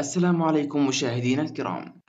السلام عليكم مشاهدينا الكرام.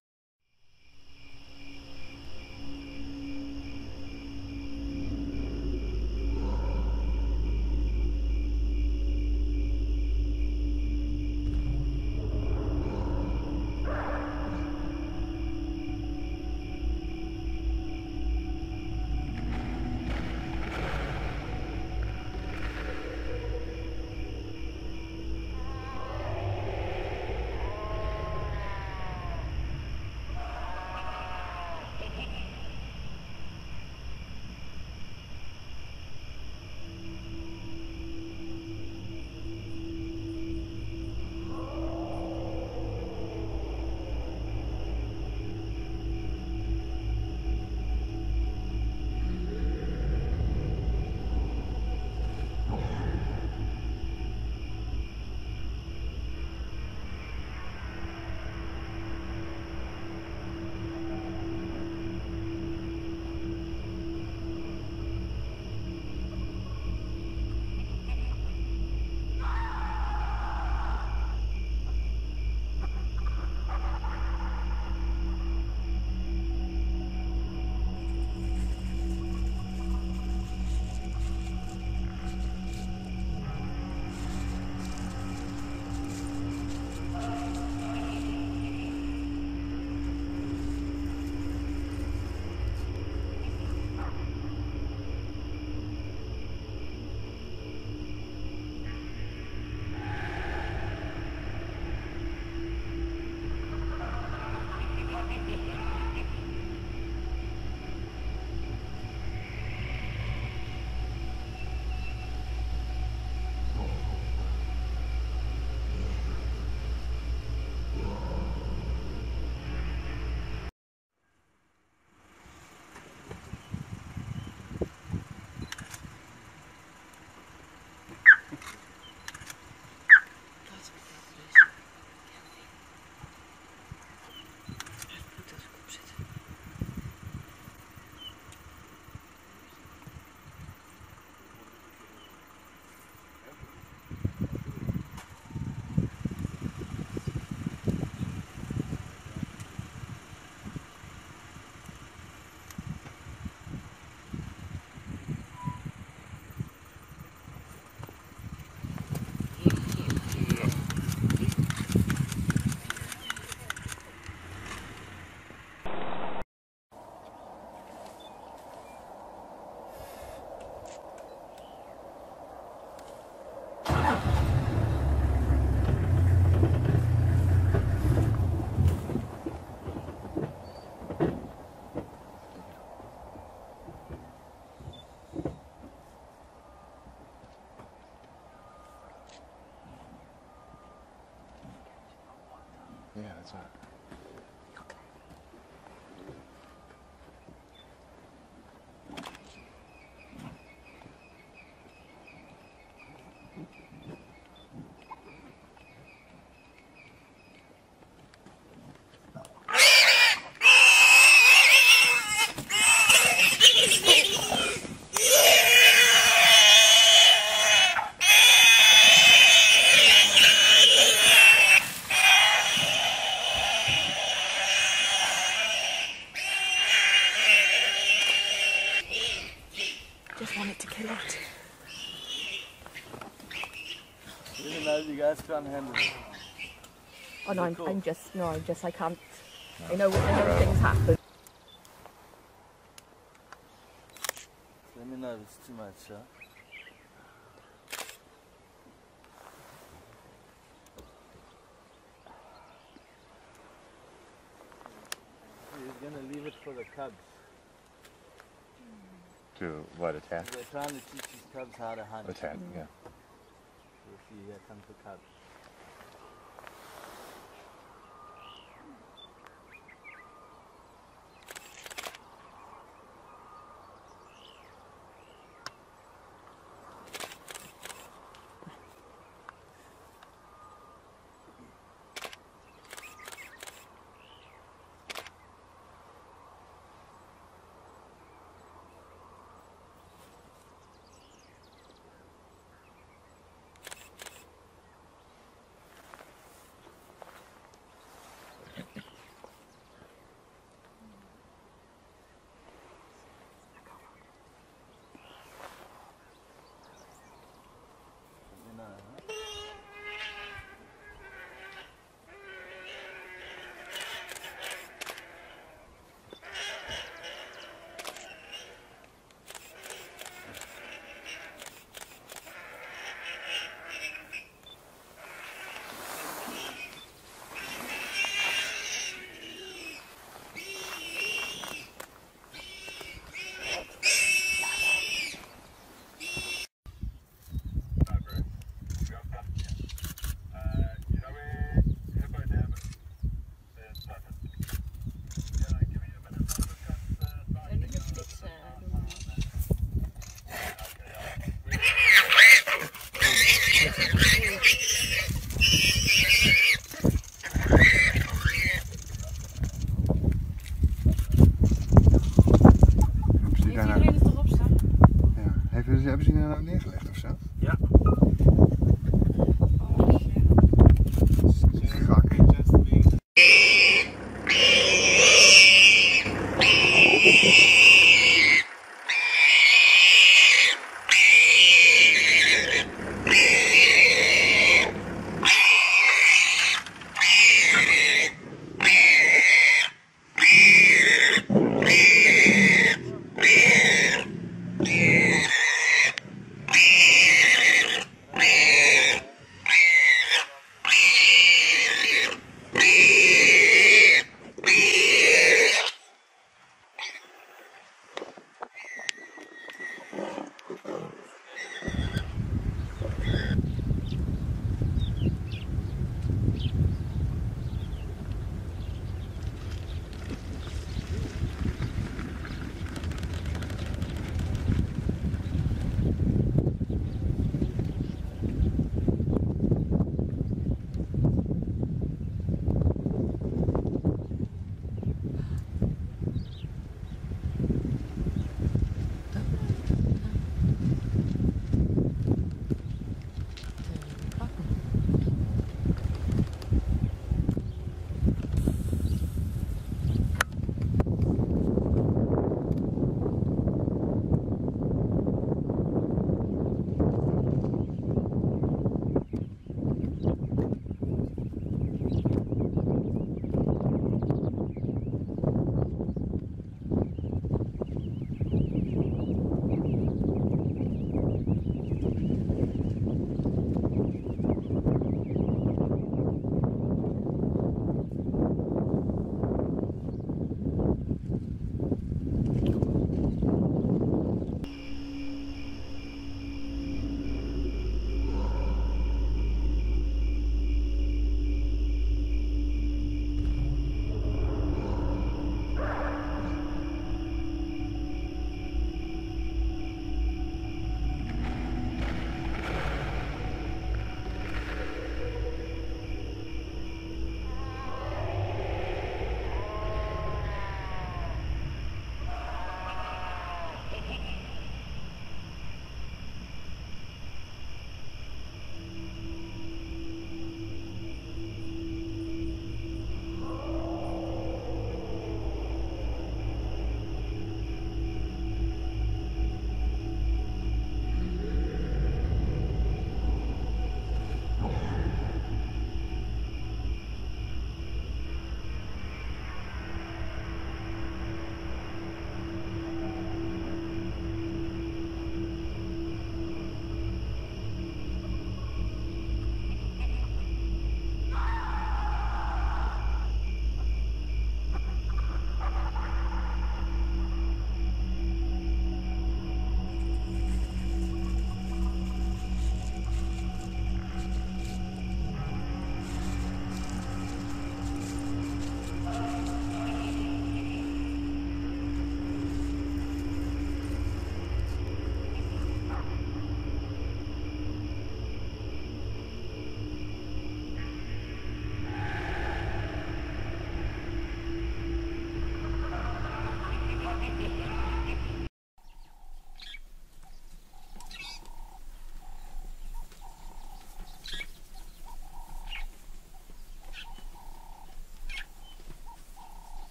Yeah, though can't handle it. Oh no, I'm, Cool. I'm just no, I'm just I can't. I know, I know things happen. Let me know if it's too much, huh? He's gonna leave it for the cubs. To what, attack? They're trying to teach his cubs how to hunt. Attack, yeah. We'll see, here comes the cubs.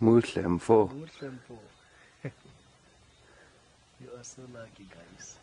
Muslim for. Muslim you are so lucky, guys.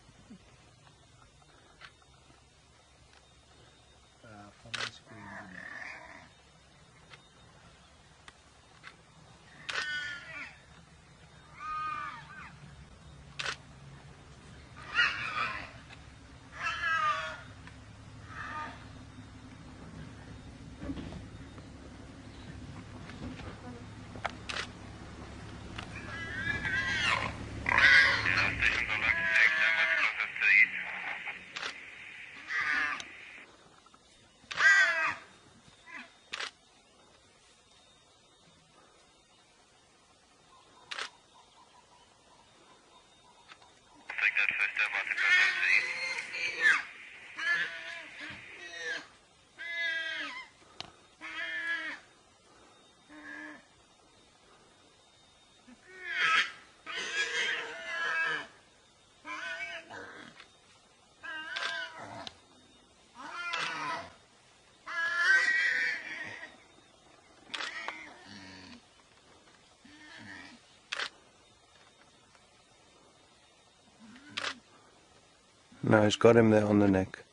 Tomasz Kozacki. No, he's got him there on the neck.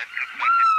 that took my